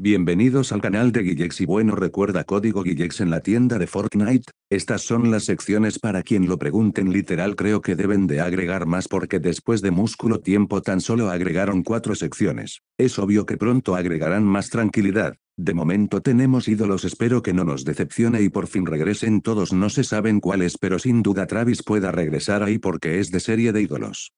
Bienvenidos al canal de Guillex y bueno recuerda código Guillex en la tienda de Fortnite, estas son las secciones para quien lo pregunten literal creo que deben de agregar más porque después de músculo tiempo tan solo agregaron cuatro secciones, es obvio que pronto agregarán más tranquilidad, de momento tenemos ídolos espero que no nos decepcione y por fin regresen todos no se saben cuáles pero sin duda Travis pueda regresar ahí porque es de serie de ídolos.